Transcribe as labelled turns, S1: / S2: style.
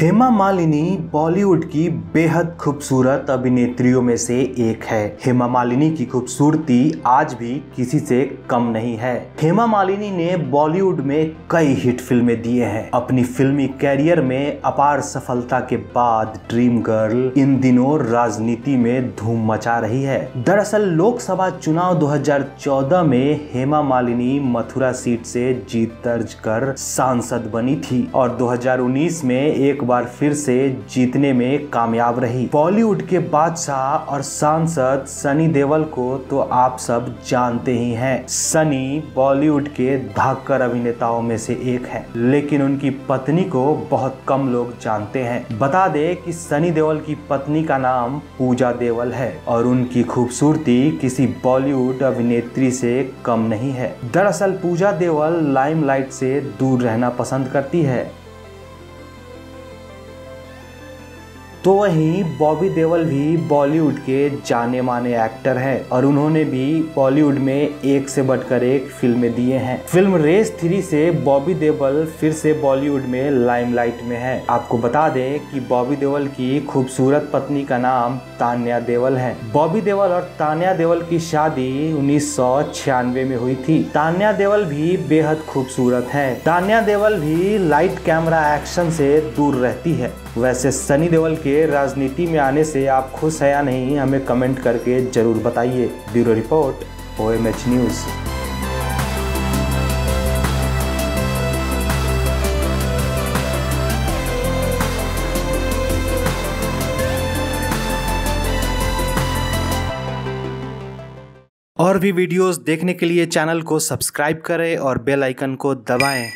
S1: हेमा मालिनी बॉलीवुड की बेहद खूबसूरत अभिनेत्रियों में से एक है। हेमा मालिनी की खूबसूरती आज भी किसी से कम नहीं है। हेमा मालिनी ने बॉलीवुड में कई हिट फ़िल्में दिए हैं। अपनी फिल्मी कैरियर में अपार सफलता के बाद ड्रीम गर्ल इन दिनों राजनीति में धूम मचा रही है। दरअसल लोकसभा चुनाव 2014 में हेमा मालिनी मथुरा सीट से जीत दर्ज कर सांसद बनी थी और 2019 में एक बार फिर से जीतने में कामयाब रही। बॉलीवुड के बादशाह और सांसद सनी देवल को तो आप सब जानते ही हैं, सनी बॉलीवुड के धाकर अभिनेताओं में से एक है। लेकिन उनकी पत्नी को बहुत कम लोग जानते हैं। बता दे कि सनी देवल की पत्नी का नाम पूजा देवल है और उनकी खूबसूरती किसी बॉलीवुड अभिनेत्री से कम नहीं है। दरअसल पूजा देवल लाइमलाइट से दूर रहना पसंद करती है। तो वहीं बॉबी देवल भी बॉलीवुड के जाने माने एक्टर हैं और उन्होंने भी बॉलीवुड में एक से बढ़कर एक फ़िल्में दिए हैं। फ़िल्म रेस थ्री से बॉबी देवल फिर से बॉलीवुड में लाइमलाइट में है। आपको बता दें कि बॉबी देवल की खूबसूरत पत्नी का नाम तान्या देवल है। बॉबी देवल और तान्या देवल की शादी उन्नीस सौ छियानवे में हुई थी। तान्या देवल भी बेहद खूबसूरत है। तान्या देवल भी लाइट कैमरा एक्शन से दूर रहती है। वैसे सनी देवल के राजनीति में आने से आप खुश हैं या नहीं, हमें कमेंट करके ज़रूर बताइए। Bureau report O M H news और भी वीडियोस देखने के लिए चैनल को सब्सक्राइब करें और बेल आइकन को दबाएँ।